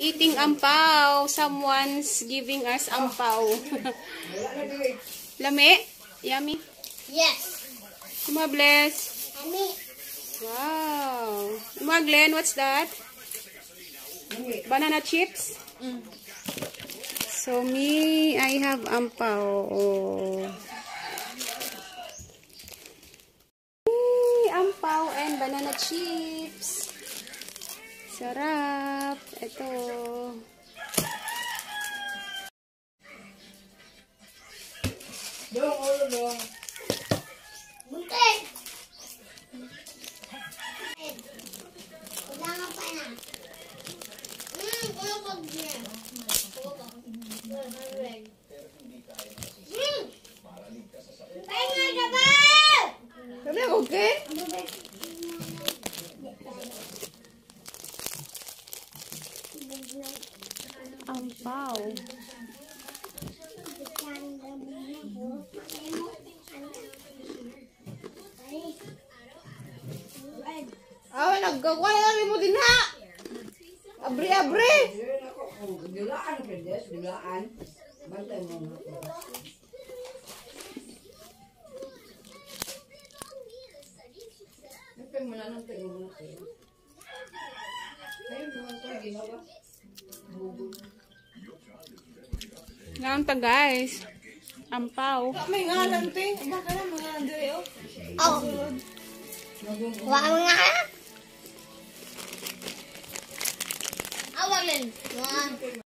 Eating ampaw. Someone's giving us ampaw. Lami? Yummy? Yes. Mga bless. Ami. Wow. Mga Glenn, what's that? Banana chips? So me, I have ampaw. Oh. Ampaw and banana chips. Sarap. Ito. Dong, ulo dong. Buntis. Kailangan pa na. Hmm, kumapag niya. Hmm. Pahinga na ba? Sabi ako, okay? Ampaw. Ah, nagkakuha na kami mo din ha! Abri, abri! Dilaan ka, Des. Dilaan. Bantay mo nga. Nagpeng mo na ng tayo mo na tayo. Ayun naman tayo, ginawa. Bubog. Ganun guys. Ampaw. May ngalan, te. Baka na mga Andre, oh. Oh. Huwag mo nga ka. Awalin. One.